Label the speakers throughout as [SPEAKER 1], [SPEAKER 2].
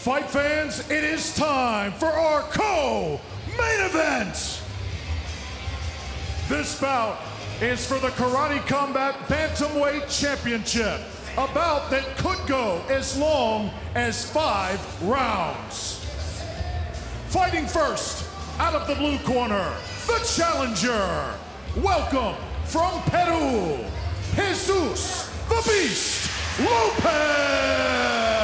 [SPEAKER 1] Fight fans, it is time for our co-main event. This bout is for the Karate Combat Bantamweight Championship, a bout that could go as long as five rounds. Fighting first, out of the blue corner, the challenger. Welcome from Peru, Jesus the Beast Lopez.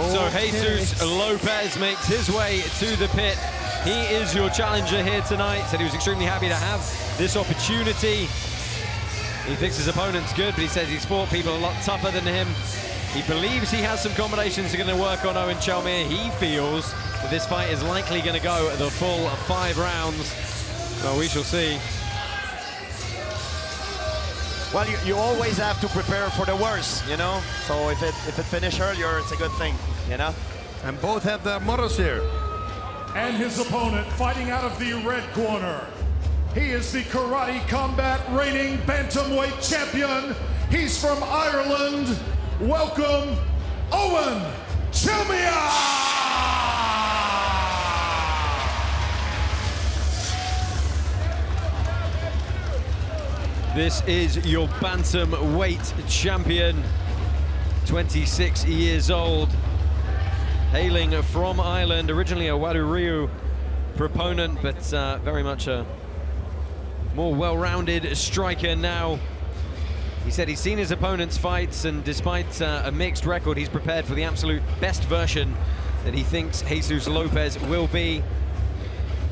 [SPEAKER 2] Oh, so Jesus Lopez makes his way to the pit. He is your challenger here tonight. Said he was extremely happy to have this opportunity. He thinks his opponent's good, but he says he's fought people a lot tougher than him. He believes he has some combinations that are going to work on Eoghan Chelmiah. He feels that this fight is likely going to go the full five rounds. Well, we shall see.
[SPEAKER 3] Well, you, you always have to prepare for the worst, you know? So if it if it finishes earlier, it's a good thing, you know?
[SPEAKER 4] And both have their mottos here.
[SPEAKER 1] And his opponent fighting out of the red corner. He is the Karate Combat reigning Bantamweight champion. He's from Ireland. Welcome, Eoghan Chelmiah!
[SPEAKER 2] This is your bantamweight champion, 26 years old, hailing from Ireland, originally a Wado-ryu proponent, but uh, very much a more well-rounded striker now. He said he's seen his opponent's fights, and despite uh, a mixed record, he's prepared for the absolute best version that he thinks Jesus Lopez will be.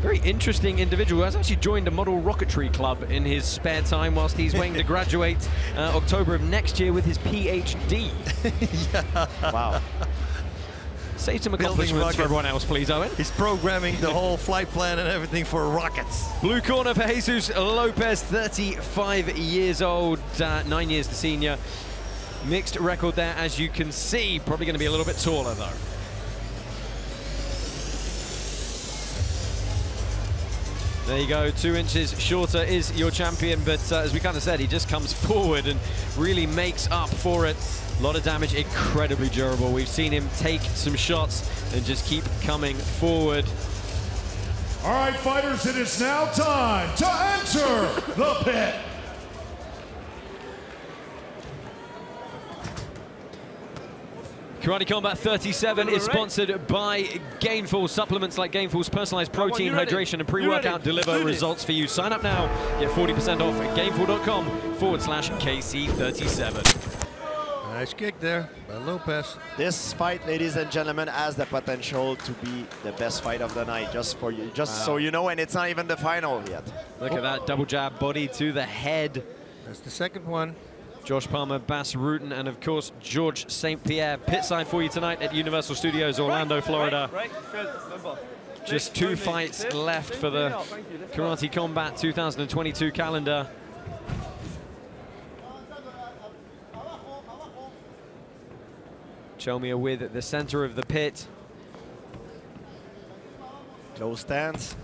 [SPEAKER 2] Very interesting individual who has actually joined a model rocketry club in his spare time whilst he's waiting to graduate uh, October of next year with his PhD.
[SPEAKER 3] Wow.
[SPEAKER 2] Say some accomplishments for everyone else, please, Eoghan.
[SPEAKER 4] He's programming the whole flight plan and everything for rockets.
[SPEAKER 2] Blue corner for Jesus Lopez, 35 years old, uh, nine years the senior. Mixed record there, as you can see. Probably going to be a little bit taller, though. There you go, two inches shorter is your champion, but uh, as we kind of said, he just comes forward and really makes up for it. A lot of damage, incredibly durable. We've seen him take some shots and just keep coming forward.
[SPEAKER 1] All right, fighters, it is now time to enter the pit.
[SPEAKER 2] Karate Combat 37 is sponsored by Gainful. Supplements like Gainful's personalized protein,
[SPEAKER 5] you ready?
[SPEAKER 2] hydration, and pre-workout deliver results for you. Sign up now. Get 40% off at gainful.com forward slash KC37.
[SPEAKER 4] Nice kick there by Lopez.
[SPEAKER 3] This fight, ladies and gentlemen, has the potential to be the best fight of the night, just for you, just so you know, and it's not even the final yet.
[SPEAKER 2] Look at that double jab body to the head.
[SPEAKER 4] That's the second one.
[SPEAKER 2] Josh Palmer, Bas Rutten, and of course, Georges St-Pierre. Pit side for you tonight at Universal Studios, Orlando, Florida.
[SPEAKER 5] Right.
[SPEAKER 2] Just two fights left for the Karate Combat 2022 calendar. Chelmiah with the center of the pit.
[SPEAKER 3] Close stance.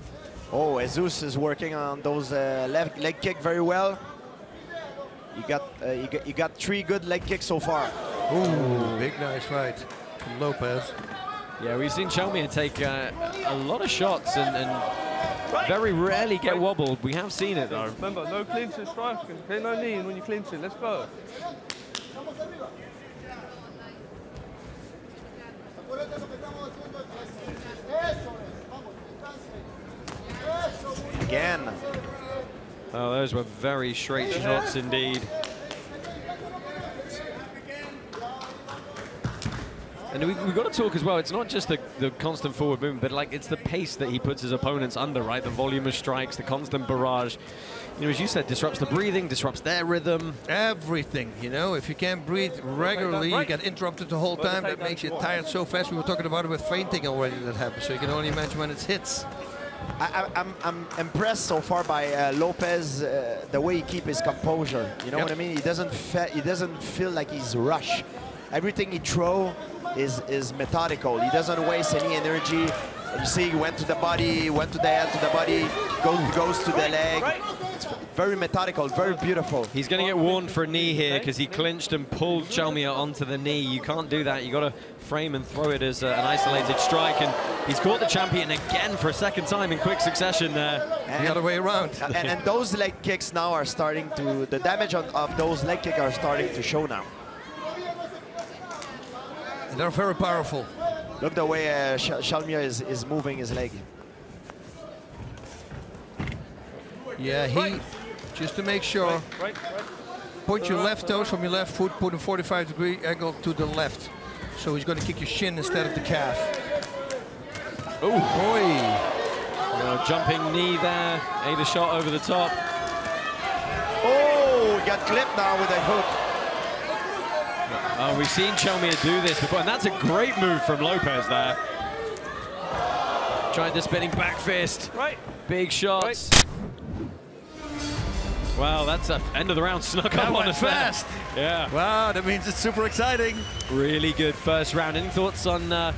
[SPEAKER 3] Oh, Jesus is working on those uh, left leg kick very well. You got, uh, you got you got three good leg kicks so far.
[SPEAKER 4] Ooh, big nice right from Lopez.
[SPEAKER 2] Yeah, we've seen Chelmiah take uh, a lot of shots and, and very rarely get wobbled. We have seen it though.
[SPEAKER 5] Remember, no clinching striking. Okay, no kneeing when you're clinching. Let's go.
[SPEAKER 3] Again.
[SPEAKER 2] Oh, those were very straight shots indeed. And we, we've got to talk as well, it's not just the, the constant forward movement, but like it's the pace that he puts his opponents under, right? The volume of strikes, the constant barrage. You know, as you said, disrupts the breathing, disrupts their rhythm.
[SPEAKER 4] Everything, you know, if you can't breathe regularly, you get interrupted the whole time. That makes you tired so fast. We were talking about it with fainting already that happens. So you can only imagine when it hits.
[SPEAKER 3] I, I, I'm, I'm impressed so far by uh, Lopez, uh, the way he keep his composure. You know
[SPEAKER 4] Yep.
[SPEAKER 3] what I mean? He doesn't fe- he doesn't feel like he's rushed. Everything he throw is is methodical. He doesn't waste any energy. You see, he went to the body, went to the head, to the body, goes, goes to the leg. It's very methodical, very beautiful.
[SPEAKER 2] He's going to get warned for a knee here because he clinched and pulled Chelmiah onto the knee. You can't do that. you got to frame and throw it as uh, an isolated strike. And he's caught the champion again for a second time in quick succession there.
[SPEAKER 4] the other way around.
[SPEAKER 3] and, and, those leg kicks now are starting to, the damage of, of those leg kicks are starting to show now.
[SPEAKER 4] They're very powerful.
[SPEAKER 3] Look the way uh, Chelmiah is, is moving his leg.
[SPEAKER 4] Yeah, he, just to make sure, point your uh, left toes from your left foot, put a 45 degree angle to the left. So he's going to kick your shin instead of the calf.
[SPEAKER 2] Oh boy! jumping knee there, ate a shot over the top.
[SPEAKER 3] Oh, got clipped now with a hook.
[SPEAKER 2] Oh, we've seen Chelmiah do this before, and that's a great move from Lopez there. Tried the spinning back fist.
[SPEAKER 5] Right.
[SPEAKER 2] Big shots. Right. Wow, that's a end of the round snuck
[SPEAKER 4] that
[SPEAKER 2] up on
[SPEAKER 4] us fast.
[SPEAKER 2] Yeah.
[SPEAKER 4] Wow, that means it's super exciting.
[SPEAKER 2] Really good first round. Any thoughts on uh,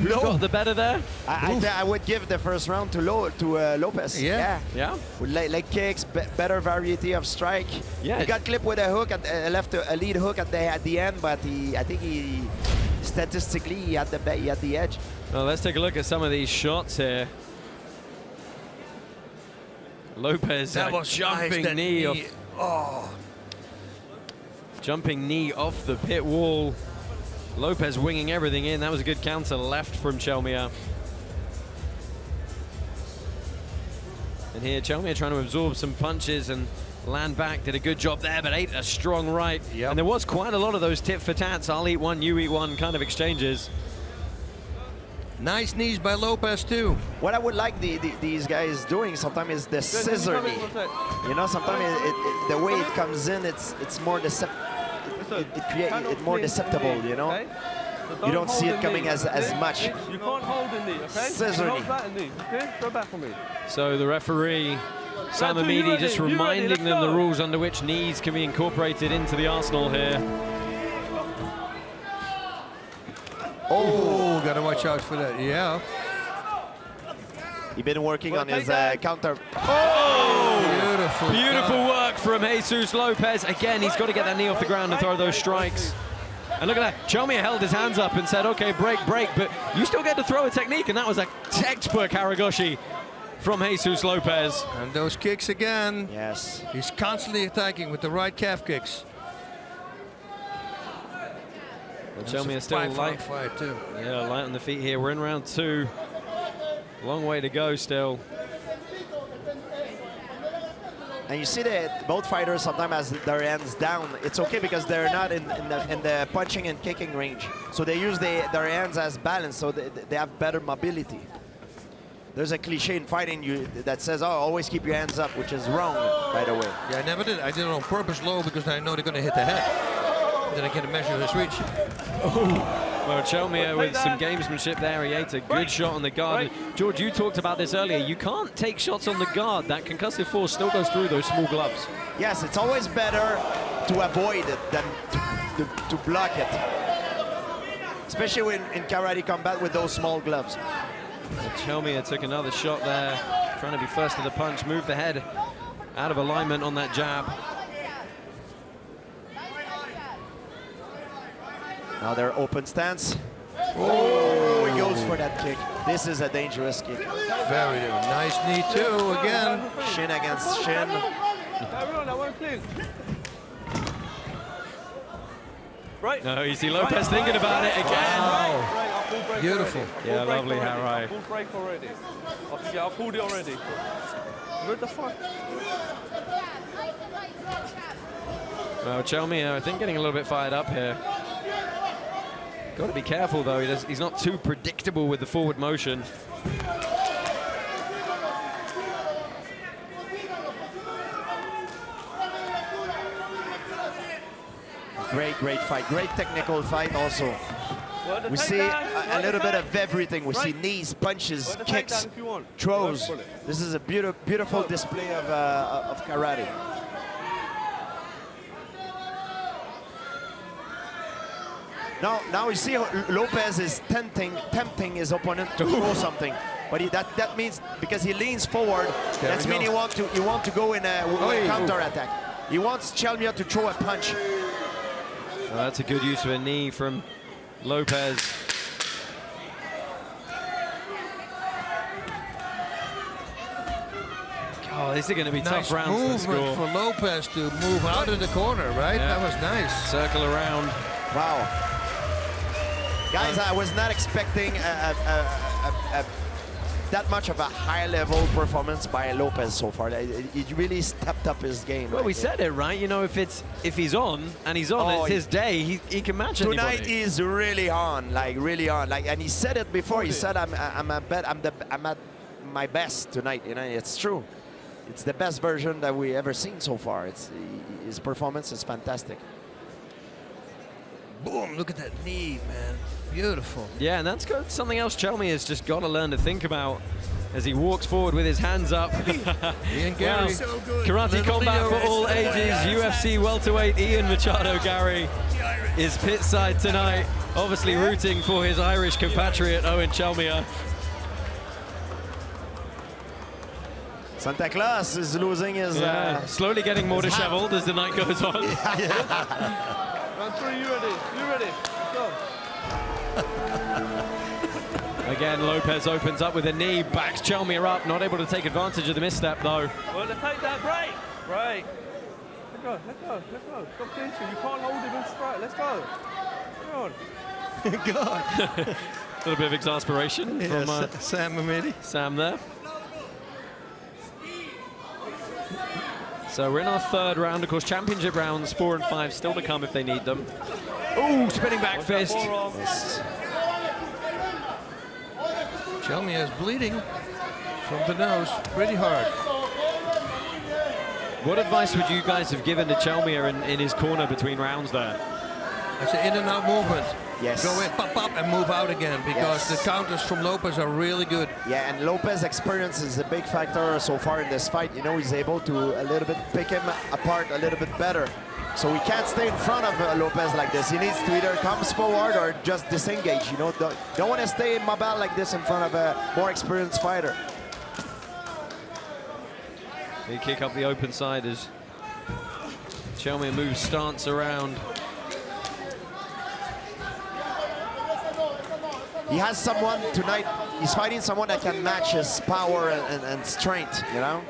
[SPEAKER 2] who no. got the better there?
[SPEAKER 3] I, I, I, would give the first round to Lo to uh, Lopez.
[SPEAKER 2] Yeah. Yeah.
[SPEAKER 3] yeah. With leg, leg kicks, better variety of strike. Yeah. He got clipped with a hook, at, uh, left a, a, lead hook at the at the end, but he, I think he statistically he had the he had the edge.
[SPEAKER 2] Well, let's take a look at some of these shots here. Lopez
[SPEAKER 4] that uh,
[SPEAKER 2] was jumping
[SPEAKER 4] nice,
[SPEAKER 2] knee,
[SPEAKER 4] knee
[SPEAKER 2] off.
[SPEAKER 4] Oh.
[SPEAKER 2] Jumping knee off the pit wall. Lopez winging everything in. That was a good counter left from Chelmiah. And here Chelmiah trying to absorb some punches and land back. Did a good job there, but ate a strong right. Yep. And there was quite a lot of those tit for tats. I'll eat one, you eat one kind of exchanges.
[SPEAKER 4] Nice knees by Lopez too.
[SPEAKER 3] What I would like the, the, these guys doing sometimes is the scissor knee. You know, sometimes it, it, the way it comes in, it's it's more deceptive. It, it, create it more deceptible. You know. So you don't see it coming knee, as, okay? as much.
[SPEAKER 5] You can't hold the knee, okay?
[SPEAKER 3] Scissor knee.
[SPEAKER 5] knee. Okay, go back for me.
[SPEAKER 2] So the referee, Sam Amidi, just reminding them the rules under which knees can be incorporated into the arsenal here.
[SPEAKER 4] Oh, gotta watch out for that. Yeah.
[SPEAKER 3] He's been working on his uh, counter.
[SPEAKER 2] Oh! Beautiful. Beautiful work from Jesus Lopez. Again, he's got to get that knee off the ground and throw those strikes. And look at that. Chelmiah held his hands up and said, okay, break, break, but you still get to throw a technique, and that was a textbook Harai Goshi from Jesus Lopez.
[SPEAKER 4] And those kicks again.
[SPEAKER 3] Yes.
[SPEAKER 4] He's constantly attacking with the right calf kicks.
[SPEAKER 2] Chelmiah still light.
[SPEAKER 4] Fight too.
[SPEAKER 2] Yeah, light on the feet here. We're in round two. Long way to go still.
[SPEAKER 3] And you see that both fighters sometimes has their hands down. It's okay because they're not in, in, the, in the, punching and kicking range. So they use the, their hands as balance, so they, they have better mobility. There's a cliche in fighting you that says, oh, always keep your hands up, which is wrong, by the way.
[SPEAKER 4] Yeah, I never did. I did it on purpose low because I know they're going to hit the head then I get a measure of his reach. Oh.
[SPEAKER 2] Well, Chelmiah with some gamesmanship there. He ate a good shot on the guard. George, you talked about this earlier. You can't take shots on the guard. That concussive force still goes through those small gloves.
[SPEAKER 3] Yes, it's always better to avoid it than to, to, to block it. Especially when in karate combat with those small gloves.
[SPEAKER 2] Well, Chelmiah took another shot there, trying to be first to the punch, move the head out of alignment on that jab.
[SPEAKER 3] Now they're open stance. Oh, he goes for that kick. This is a dangerous kick.
[SPEAKER 4] Very nice knee too, again.
[SPEAKER 3] Shin against shin.
[SPEAKER 5] Right.
[SPEAKER 2] No, you see Lopez right. thinking about it again.
[SPEAKER 4] Wow. Beautiful.
[SPEAKER 2] Yeah, lovely, Harai.
[SPEAKER 5] Full break already. I I pulled it already. What the fuck?
[SPEAKER 2] Well, Chelmiah, I think getting a little bit fired up here. Got to be careful though. He does, he's not too predictable with the forward motion.
[SPEAKER 3] Great, great fight. Great technical fight also. We see a, a little bit of everything. We see knees, punches, kicks, throws. This is a beautiful, beautiful display of, uh, of karate. Now, now you see Lopez is tempting, tempting his opponent to throw something. But he, that that means because he leans forward,
[SPEAKER 4] There
[SPEAKER 3] that's mean
[SPEAKER 4] go.
[SPEAKER 3] he want to he want to go in a, w-
[SPEAKER 4] Oh,
[SPEAKER 3] a counter attack. He wants Chelmiah to throw a punch.
[SPEAKER 2] Well, that's a good use of a knee from Lopez. Oh, these are going to be
[SPEAKER 4] Nice
[SPEAKER 2] tough rounds to
[SPEAKER 4] movement
[SPEAKER 2] score.
[SPEAKER 4] for Lopez to move out of the corner, right?
[SPEAKER 2] Yeah.
[SPEAKER 4] That was nice.
[SPEAKER 2] Circle around.
[SPEAKER 3] Wow. Guys, I was not expecting a, a, a, a, a, that much of a high-level performance by Lopez so far. He he really stepped up his game.
[SPEAKER 2] Well,
[SPEAKER 3] I
[SPEAKER 2] we
[SPEAKER 3] think.
[SPEAKER 2] said it, right? You know, if it's if he's on and he's on,
[SPEAKER 3] Oh,
[SPEAKER 2] it's his day. He, he can match
[SPEAKER 3] Tonight
[SPEAKER 2] anybody.
[SPEAKER 3] he's really on, like really on, like, and he said it before. He said, "I'm, I'm a bet, I'm the, I'm at my best tonight." You know, it's true. It's the best version that we ever seen so far. It's his performance is fantastic.
[SPEAKER 4] Boom, look at that knee, man. Beautiful.
[SPEAKER 2] Yeah, and that's got something else Chelmiah has just got to learn to think about as he walks forward with his hands up.
[SPEAKER 4] Ian
[SPEAKER 2] Wow.
[SPEAKER 4] Gary.
[SPEAKER 2] Karate
[SPEAKER 4] Little
[SPEAKER 2] combat
[SPEAKER 4] Leo.
[SPEAKER 2] for all ages. UFC welterweight Ian Machado Garry is pit side tonight. Obviously rooting for his Irish compatriot Eoghan Chelmiah.
[SPEAKER 3] Santa Claus is losing his.
[SPEAKER 2] Yeah,
[SPEAKER 3] Uh,
[SPEAKER 2] slowly getting more
[SPEAKER 3] his hat.
[SPEAKER 2] disheveled as the night goes on.
[SPEAKER 5] Round three, you ready? You ready? Let's go.
[SPEAKER 2] Again, Lopez opens up with a knee, backs Chelmiah up, not able to take advantage of the misstep though.
[SPEAKER 5] Well, let's take that break. Break. Let go, let go, let go. Stop clinching. You can't hold him in straight. Let's go. Come on. God.
[SPEAKER 2] A little bit of exasperation from uh,
[SPEAKER 4] Sam Mamedi.
[SPEAKER 2] Sam there. So we're in our third round. Of course, championship rounds, four and five, still to come if they need them. Ooh, spinning back fist.
[SPEAKER 5] Forearm.
[SPEAKER 4] Chelmiah is bleeding from the nose pretty hard.
[SPEAKER 2] What advice would you guys have given to Chelmiah in, in his corner between rounds there?
[SPEAKER 4] It's an in and out movement.
[SPEAKER 3] Yes.
[SPEAKER 4] Go in, pop, pop, and move out again because
[SPEAKER 3] Yes.
[SPEAKER 4] the counters from Lopez are really good.
[SPEAKER 3] Yeah, and Lopez' experience is a big factor so far in this fight. You know, he's able to a little bit pick him apart a little bit better. So we can't stay in front of uh, Lopez like this. He needs to either come forward or just disengage. You know, don't, don't want to stay mobile like this in front of a more experienced fighter.
[SPEAKER 2] He kick up the open side as Chelmiah moves stance around.
[SPEAKER 3] He has someone tonight. He's fighting someone that can match his power and, and, and strength. You know,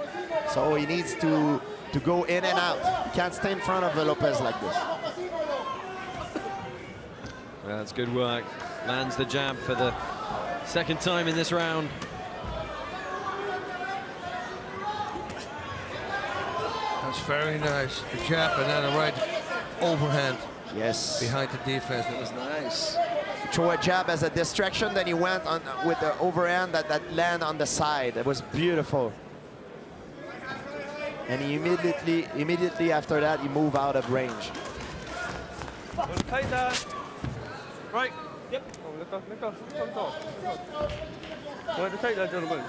[SPEAKER 3] so he needs to to go in and out. He can't stay in front of Lopez like this.
[SPEAKER 2] That's good work. Lands the jab for the second time in this round.
[SPEAKER 4] That's very nice. The jab and then a right overhand
[SPEAKER 3] Yes.
[SPEAKER 4] behind the defense. That was nice.
[SPEAKER 3] Throw a jab as a distraction. Then he went on with the overhand that, that land on the side. It was beautiful. And he immediately, immediately after that, he moved out of range.
[SPEAKER 5] Well. Right. Yep. Oh, to.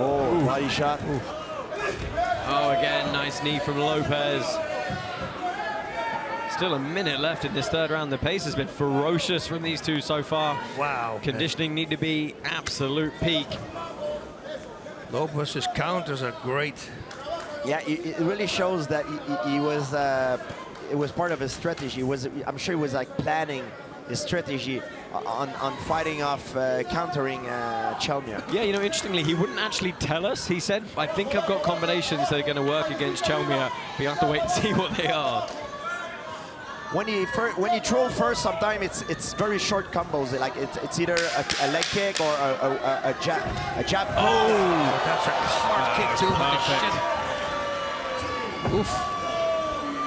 [SPEAKER 3] Oh, body shot.
[SPEAKER 2] Oh, again, nice knee from Lopez. Still a minute left in this third round. The pace has been ferocious from these two so far.
[SPEAKER 4] Wow.
[SPEAKER 2] Conditioning need to be absolute peak.
[SPEAKER 4] Lopez's counters are great.
[SPEAKER 3] Yeah, it, it really shows that he, he, he was. Uh, it was part of his strategy. He was. I'm sure he was like planning his strategy on on fighting off, uh, countering uh, Chelmiah.
[SPEAKER 2] Yeah, you know, interestingly, he wouldn't actually tell us. He said, I think I've got combinations that are going to work against Chelmiah. We have to wait and see what they are.
[SPEAKER 3] When he fir- when he throw first, sometimes it's it's very short combos. Like it's, it's either a, a leg kick or a, a, a, a jab. A jab.
[SPEAKER 4] Oh, that's a hard kick too.
[SPEAKER 2] perfect.
[SPEAKER 4] Oof.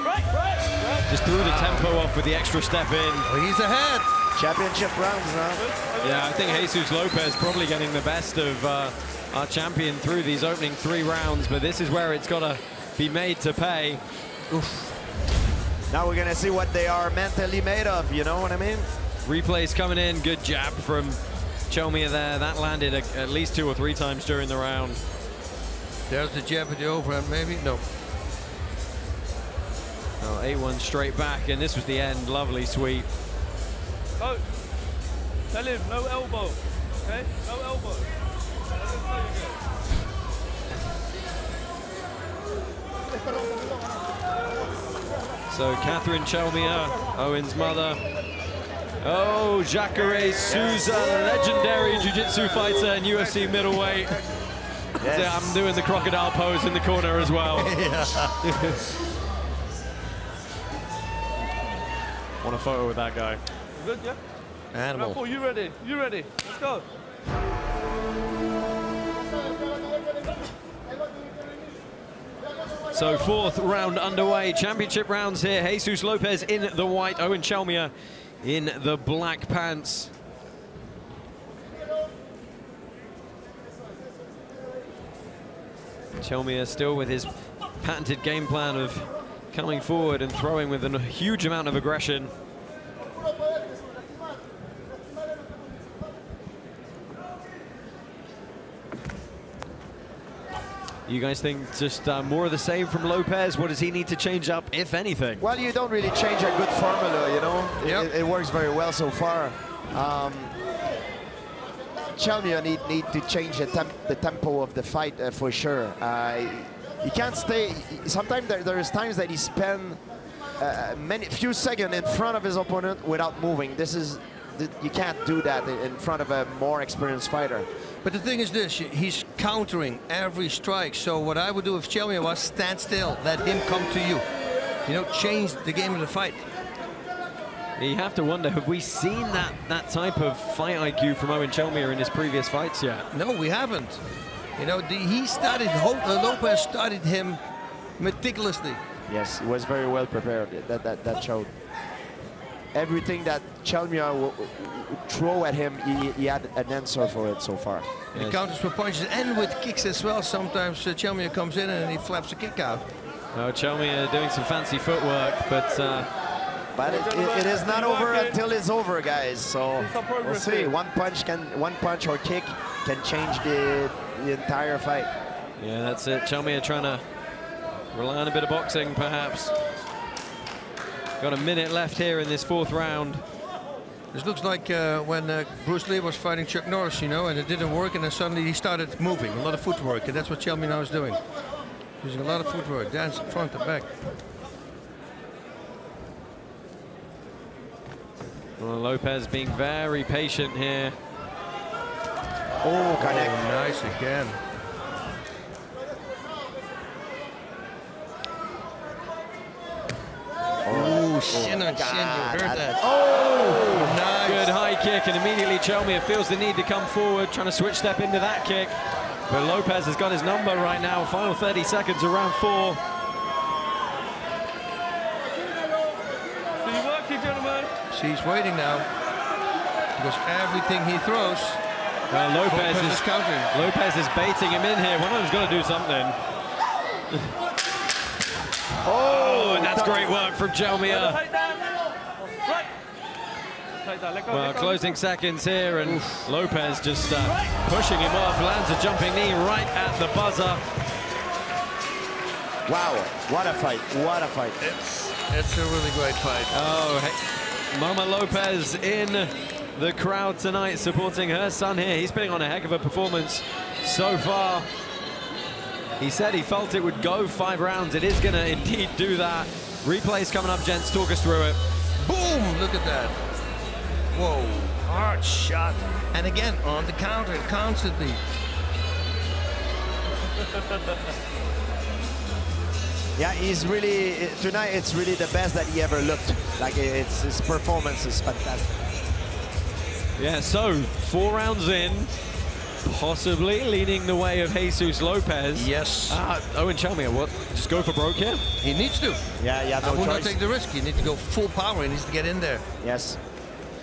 [SPEAKER 5] Right, right, right.
[SPEAKER 2] Just threw the tempo off with the extra step in.
[SPEAKER 4] Well, he's ahead.
[SPEAKER 3] Championship rounds now.
[SPEAKER 2] Yeah, I think Jesus Lopez probably getting the best of uh, our champion through these opening three rounds, but this is where it's got to be made to pay.
[SPEAKER 3] Now we're gonna see what they are mentally made of. You know what I mean?
[SPEAKER 2] Replays coming in, good jab from Chelmiah there. That landed a, at least two or three times during the round.
[SPEAKER 4] There's the jab at the overhand, maybe? No.
[SPEAKER 2] Oh, 8-1 straight back, and this was the end. Lovely sweep.
[SPEAKER 5] Go. Tell him, no elbow. Okay? No elbow.
[SPEAKER 2] So Catherine Chelmiah, Eoghan's mother. Oh, Jacare Souza, legendary jiu-jitsu fighter and UFC middleweight. Yeah, I'm doing the crocodile pose in the corner as well. Want a photo with that guy.
[SPEAKER 5] Good, yeah?
[SPEAKER 4] Animal.
[SPEAKER 5] Raffle, you ready? You ready? Let's go.
[SPEAKER 2] So fourth round underway. Championship rounds here. Jesus Lopez in the white. Eoghan Chelmiah in the black pants. Chelmiah still with his patented game plan of coming forward and throwing with a huge amount of aggression. You guys think just uh, more of the same from Lopez? What does he need to change up, if anything?
[SPEAKER 3] Well, you don't really change a good formula, you know.
[SPEAKER 4] Yep.
[SPEAKER 3] It, it works very well so far. Um, Chelmiah need need to change the, temp the tempo of the fight uh, for sure. Uh, he can't stay. Sometimes there, there's times that he spend uh, many few seconds in front of his opponent without moving. This is th- you can't do that in in front of a more experienced fighter.
[SPEAKER 4] But the thing is this, he's countering every strike. So what I would do if Chelmiah was stand still, let him come to you. You know, change the game of the fight.
[SPEAKER 2] You have to wonder, have we seen that, that type of fight IQ from Eoghan Chelmiah in his previous fights yet?
[SPEAKER 4] No, we haven't. You know, the, he started, Ho- uh, Lopez started him meticulously.
[SPEAKER 3] Yes, he was very well prepared. That that, that showed. Everything that Chelmiah w- w- throw at him, he, he had an answer for it so far.
[SPEAKER 4] He counters with punches and with kicks as well. Sometimes uh, Chelmiah comes in and he flaps a kick out.
[SPEAKER 2] Oh, Chelmiah doing some fancy footwork, but uh,
[SPEAKER 3] But it, it- it is not over until it's over, guys. So we'll see. One punch can, one punch or kick can change the the entire fight.
[SPEAKER 2] yeah, that's it. Chelmiah trying to rely on a bit of boxing, perhaps. Got a minute left here in this fourth round.
[SPEAKER 4] This looks like uh, when uh, Bruce Lee was fighting Chuck Norris, you know, and it didn't work, and then suddenly he started moving, a lot of footwork, and that's what Chelmiah now is doing. Using a lot of footwork, dance front and back.
[SPEAKER 2] Well, Lopez being very patient here.
[SPEAKER 3] Oh, connect.
[SPEAKER 4] Oh, nice again. Shin on shin, you heard that. Oh, nice.
[SPEAKER 2] Good high kick, and immediately Chelmiah feels the need to come forward, trying to switch step into that kick. But Lopez has got his number right now. Final 30 seconds of round four.
[SPEAKER 5] So you working, gentlemen?
[SPEAKER 4] She's waiting now. Because everything he throws,
[SPEAKER 2] Well, Lopez
[SPEAKER 4] Lopez
[SPEAKER 2] is
[SPEAKER 4] is countering.
[SPEAKER 2] Lopez is baiting him in here. One of them's got to do something. Oh, and that's great work from Chelmiah.
[SPEAKER 5] Take that. Right. Take that. Let go.
[SPEAKER 2] Well, closing seconds here, and Lopez just uh, pushing him off, lands a jumping knee right at the buzzer.
[SPEAKER 3] Wow, what a fight! What a fight!
[SPEAKER 4] it's, it's a really great fight.
[SPEAKER 2] Oh, hey, Mama Lopez in the crowd tonight, supporting her son here. He's putting on a heck of a performance so far. He said he felt it would go five rounds. It is going to indeed do that. Replays coming up, gents. Talk us through it.
[SPEAKER 4] Boom! Look at that. Whoa, hard shot. And again, on the counter, constantly.
[SPEAKER 3] Yeah, he's really tonight. It's really the best that he ever looked. Like it's his performance is fantastic.
[SPEAKER 2] Yeah, so four rounds in, possibly leading the way of Jesus Lopez.
[SPEAKER 4] Yes.
[SPEAKER 2] Ah, Eoghan Chelmiah, what? Just go for broke here?
[SPEAKER 4] He needs to.
[SPEAKER 3] Yeah, yeah,
[SPEAKER 4] I
[SPEAKER 3] no
[SPEAKER 4] will not take the risk. He needs to go full power. He needs to get in there.
[SPEAKER 3] Yes,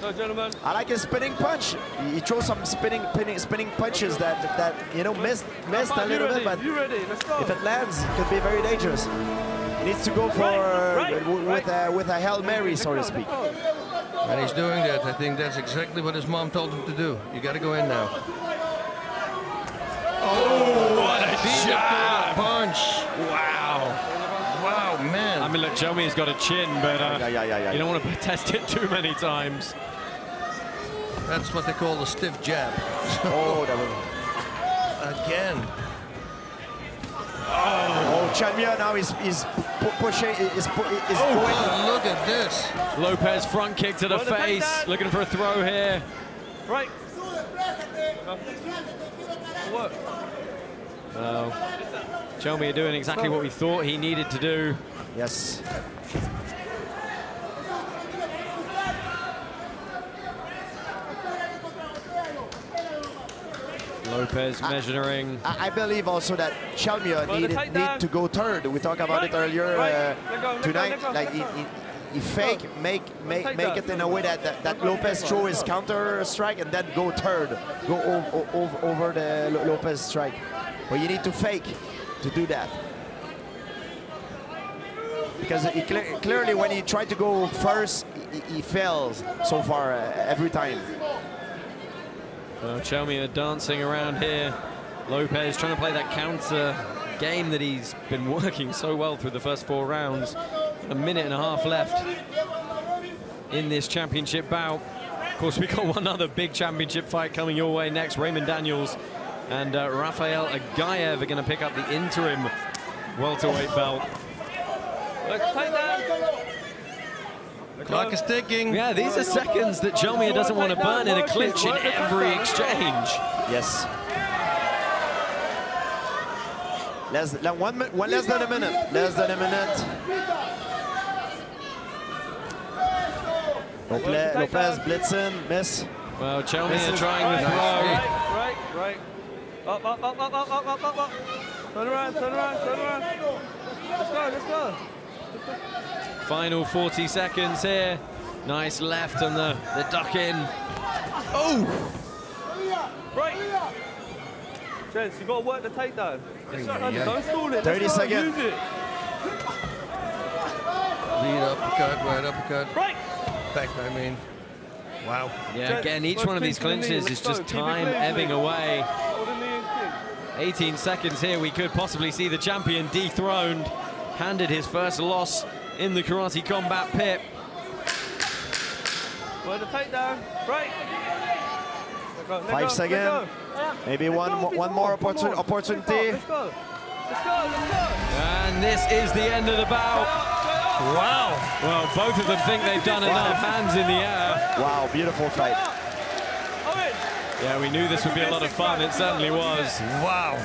[SPEAKER 5] So, gentlemen.
[SPEAKER 3] I like his spinning punch. He he throws some spinning, spinning, spinning punches that that you know missed missed a little
[SPEAKER 5] ready?
[SPEAKER 3] bit, but
[SPEAKER 5] You ready? Let's go.
[SPEAKER 3] if it lands, it could be very dangerous. He needs to go for
[SPEAKER 5] Right, right,
[SPEAKER 3] w- with a with a hail mary, so to speak.
[SPEAKER 4] And he's doing that. I think that's exactly what his mom told him to do. You got to go in now.
[SPEAKER 2] Oh, what a shot!
[SPEAKER 4] Punch.
[SPEAKER 2] Wow.
[SPEAKER 4] Wow, man.
[SPEAKER 2] I mean, look, Chelmiah's got a chin, but uh,
[SPEAKER 3] Yeah, yeah, yeah, yeah.
[SPEAKER 2] you don't want to test it too many times.
[SPEAKER 4] That's what they call a stiff jab.
[SPEAKER 3] Oh, that was...
[SPEAKER 4] Again.
[SPEAKER 3] Oh, Chelmiah now is is pushing, is, is
[SPEAKER 4] Oh,
[SPEAKER 3] going.
[SPEAKER 4] look at this.
[SPEAKER 2] Lopez front kick to the
[SPEAKER 5] Well,
[SPEAKER 2] face, looking for a throw here.
[SPEAKER 5] Right. Work.
[SPEAKER 2] Well, doing exactly what we thought he needed to do.
[SPEAKER 3] Yes.
[SPEAKER 2] Lopez measuring.
[SPEAKER 3] I, I believe also that
[SPEAKER 5] the
[SPEAKER 3] needed need to go third. We talked about it earlier uh,
[SPEAKER 5] go, let go,
[SPEAKER 3] tonight. like he, he, he fake, make make make
[SPEAKER 5] that.
[SPEAKER 3] it in a way that that, that Lopez throw his counter strike and then go third, go over, over, over the Lopez strike. But you need to fake to do that. Because he cle- clearly when he tried to go first, he, he fails so far uh, every time.
[SPEAKER 2] Well, Chelmiah are dancing around here. Lopez trying to play that counter game that he's been working so well through the first four rounds. A minute and a half left in this championship bout. Of course, we got one other big championship fight coming your way next. Raymond Daniels and uh, Rafael Aghayev are going to pick up the interim welterweight belt.
[SPEAKER 5] Look, take that.
[SPEAKER 4] Clock is ticking.
[SPEAKER 2] Yeah, these are seconds that Chelmiah doesn't want to burn in a clinch in every exchange.
[SPEAKER 3] Yes. Less, le- one, one less than a minute. Less than a minute. Lopez, Lopez blitzing, miss.
[SPEAKER 2] Well, Chelmiah
[SPEAKER 3] This
[SPEAKER 2] are
[SPEAKER 3] is-
[SPEAKER 2] trying the throw.
[SPEAKER 5] Right, right, right. Up, up, up, up, up, up, up, up, up. Turn around, turn around, turn around. Let's go, let's go.
[SPEAKER 2] Final 40 seconds here. Nice left on the, the duck in. Oh!
[SPEAKER 5] Right. Gents, you've got to work the takedown.
[SPEAKER 4] yeah.
[SPEAKER 5] Don't stall it.
[SPEAKER 3] 30
[SPEAKER 5] Let's go,
[SPEAKER 3] seconds.
[SPEAKER 5] Use it.
[SPEAKER 4] Lead uppercut, right uppercut.
[SPEAKER 5] Right.
[SPEAKER 4] Back, I mean. Wow.
[SPEAKER 2] Yeah, again, each one of these clinches is just time ebbing away.
[SPEAKER 5] Hold the knee and kick.
[SPEAKER 2] 18 seconds here, we could possibly see the champion dethroned. Handed his first loss in the Karate Combat Pit.
[SPEAKER 5] Work the takedown. Right. Go,
[SPEAKER 3] Five
[SPEAKER 5] go, let
[SPEAKER 3] Maybe
[SPEAKER 5] Let's
[SPEAKER 3] one,
[SPEAKER 5] go,
[SPEAKER 3] mo- one more
[SPEAKER 5] come on.
[SPEAKER 3] opportun- opportunity.
[SPEAKER 5] Let's go. Let's go, let's go.
[SPEAKER 2] And this is the end of the bout.
[SPEAKER 4] Wow.
[SPEAKER 2] Well, both of them think they've done enough. Hands in the air.
[SPEAKER 3] Wow, beautiful fight.
[SPEAKER 2] Yeah, we knew this would be a lot of fun. It certainly was.
[SPEAKER 4] Wow.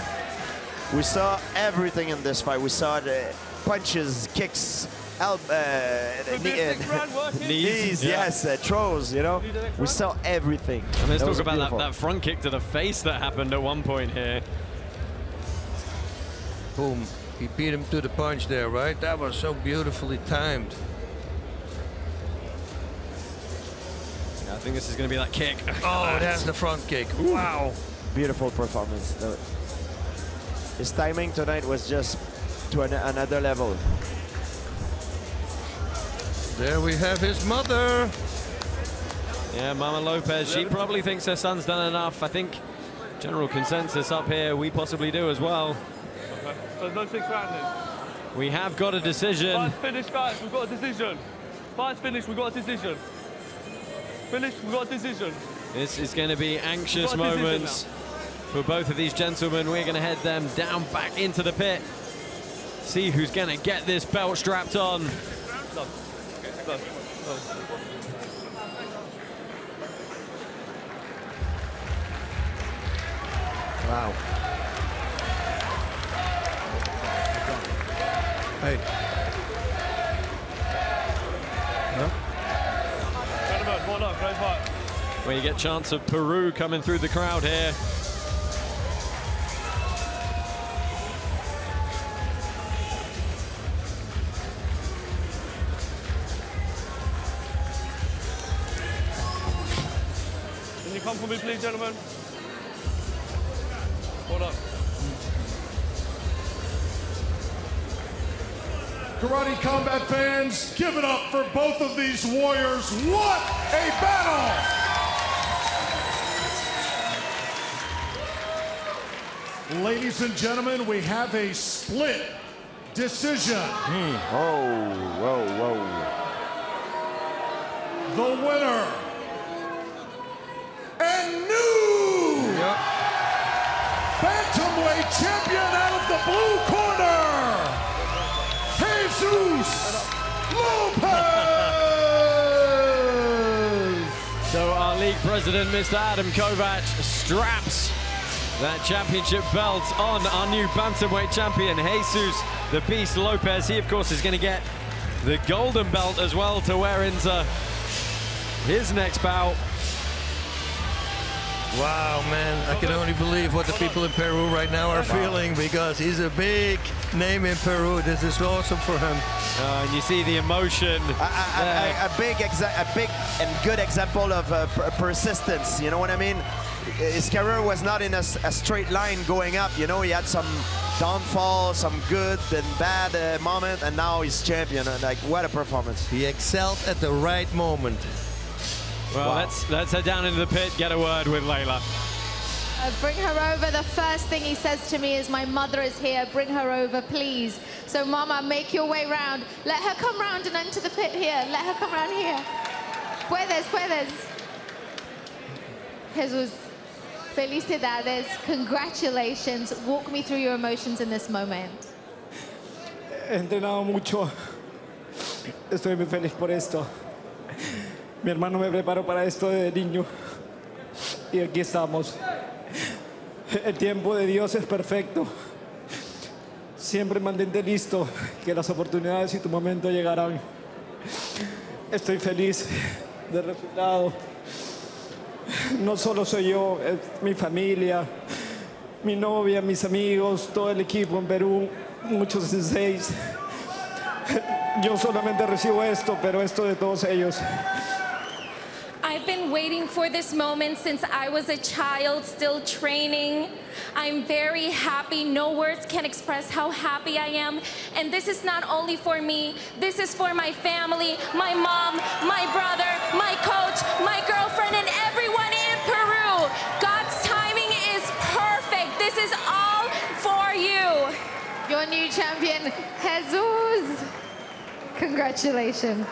[SPEAKER 3] We saw everything in this fight. We saw the punches, kicks, elb- uh, knee-
[SPEAKER 5] a six round working.
[SPEAKER 2] Knee-
[SPEAKER 3] knees,
[SPEAKER 2] Yeah.
[SPEAKER 3] yes, uh, throws, you know. We saw everything.
[SPEAKER 2] And let's
[SPEAKER 3] That
[SPEAKER 2] talk about that, that front kick to the face that happened at one point here.
[SPEAKER 4] Boom. He beat him to the punch there, right? That was so beautifully timed.
[SPEAKER 2] I think this is going to be that kick.
[SPEAKER 4] Oh, that's the front kick. Wow.
[SPEAKER 3] Beautiful performance. The- His timing tonight was just to an, another level.
[SPEAKER 4] There we have his mother.
[SPEAKER 2] Yeah, Mama Lopez, she probably thinks her son's done enough. I think general consensus up here, we possibly do as well.
[SPEAKER 5] So no six round then.
[SPEAKER 2] We have got a decision.
[SPEAKER 5] Fight's finished, guys. We've got a decision. Fight's finished. We've got a decision. Finished. We've got a decision.
[SPEAKER 2] This is going to be anxious
[SPEAKER 5] We've got a decision
[SPEAKER 2] moments for both of these gentlemen. We're going to head them down back into the pit. See who's going to get this belt strapped on.
[SPEAKER 5] No. No. No.
[SPEAKER 3] Wow.
[SPEAKER 4] Hey.
[SPEAKER 5] Gentlemen, well done. Great fight.
[SPEAKER 2] Where you get chance of Peru coming through the crowd here.
[SPEAKER 5] Can you come for me, please, gentlemen? Hold up.
[SPEAKER 1] Karate Combat fans, give it up for both of these warriors. What a battle! Ladies and gentlemen, we have a split decision. Hmm.
[SPEAKER 3] Oh, whoa, whoa.
[SPEAKER 1] The winner and new yep. Bantamweight champion out of the blue corner.
[SPEAKER 2] So our league president, Mr. Adam Kovacs, straps that championship belt on our new bantamweight champion, Jesus the Beast Lopez. He, of course, is going to get the golden belt as well to wear into his next bout.
[SPEAKER 4] Wow, man, I can only believe what the people in Peru right now are feeling because he's a big name in Peru. This is awesome for him.
[SPEAKER 2] Uh, and you see the emotion.
[SPEAKER 3] A, a, a, a big, a big and good example of uh, per persistence. You know what I mean? His career was not in a, a, straight line going up. You know, he had some downfall, some good and bad uh, moment, and now he's champion. And like, what a performance!
[SPEAKER 4] He excelled at the right moment.
[SPEAKER 2] Well, wow. let's let's head down into the pit, get a word with Layla.
[SPEAKER 6] Uh, bring her over. The first thing he says to me is, my mother is here. Bring her over, please. So, Mama, make your way round. Let her come round and enter the pit here. Let her come round here. Puedes, puedes. Jesus, felicidades. Congratulations. Walk me through your emotions in this moment.
[SPEAKER 7] He entrenado mucho. Estoy muy feliz por esto. Mi hermano me preparó para esto desde niño. Y aquí estamos. El tiempo de Dios es perfecto. Siempre mantente listo, que las oportunidades y tu momento llegarán. Estoy feliz del resultado. No solo soy yo, es mi familia, mi novia, mis amigos, todo el equipo en Perú, muchos seis. Yo solamente recibo esto, pero esto de todos ellos.
[SPEAKER 8] Waiting for this moment since I was a child, still training. I'm very happy. No words can express how happy I am. And this is not only for me, this is for my family, my mom, my brother, my coach, my girlfriend, and everyone in Peru. God's timing is perfect. This is all for you.
[SPEAKER 6] Your new champion, Jesus. Congratulations.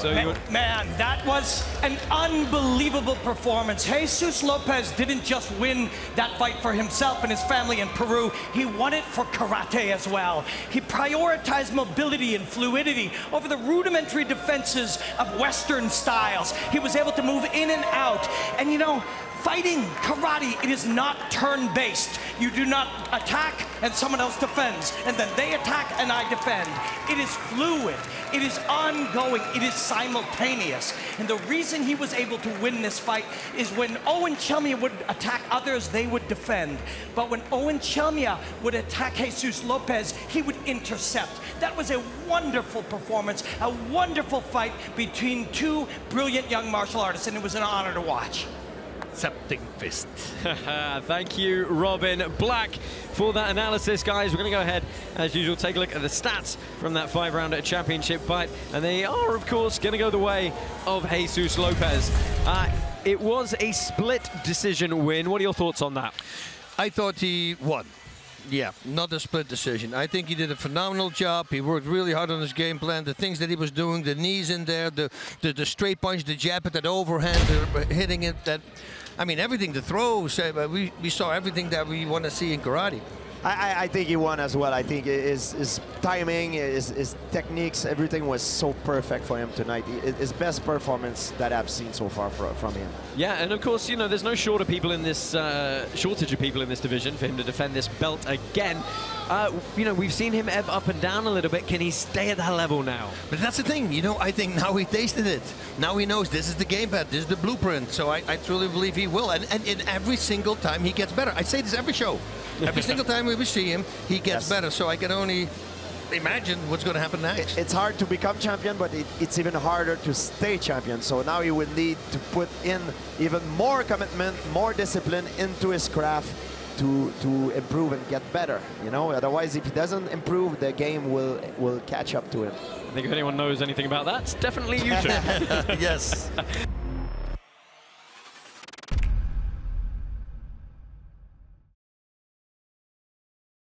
[SPEAKER 9] So man, man, that was an unbelievable performance. Jesus Lopez didn't just win that fight for himself and his family in Peru, he won it for karate as well. He prioritized mobility and fluidity over the rudimentary defenses of Western styles. He was able to move in and out. And you know, Fighting karate, it is not turn-based. You do not attack and someone else defends, and then they attack and I defend. It is fluid. It is ongoing. It is simultaneous. And the reason he was able to win this fight is when Eoghan Chelmiah would attack others, they would defend. But when Eoghan Chelmiah would attack Jesus Lopez, he would intercept. That was a wonderful performance, a wonderful fight between two brilliant young martial artists, and it was an honor to watch
[SPEAKER 2] accepting fist. Thank you, Robin Black, for that analysis, guys. We're going to go ahead, as usual, take a look at the stats from that five-round championship fight, and they are, of course, going to go the way of Jesus Lopez. Uh, it was a split decision win. What are your thoughts on that?
[SPEAKER 4] I thought he won. Yeah, not a split decision. I think he did a phenomenal job. He worked really hard on his game plan. The things that he was doing, the knees in there, the the, the straight punch, the jab at that overhand, the, hitting it, that I mean, everything, the throws, uh, we, we saw everything that we want to see in karate.
[SPEAKER 3] I, I, think he won as well. I think his, his timing, his, his techniques, everything was so perfect for him tonight. His best performance that I've seen so far for, from him.
[SPEAKER 2] Yeah, and of course, you know, there's no shorter people in this uh, shortage of people in this division for him to defend this belt again. Uh, you know, we've seen him ebb up and down a little bit. Can he stay at that level now?
[SPEAKER 4] But that's the thing. You know, I think now he tasted it. Now he knows this is the game pad, this is the blueprint. So I, I truly believe he will. And, and in every single time he gets better. I say this every show. Every single time we see him, he gets yes. better. So I can only imagine what's going to happen next.
[SPEAKER 3] It's hard to become champion, but it, it's even harder to stay champion. So now he will need to put in even more commitment, more discipline into his craft to to improve and get better. You know, otherwise, if he doesn't improve, the game will will catch up to him.
[SPEAKER 2] I think if anyone knows anything about that, it's definitely you two.
[SPEAKER 4] yes.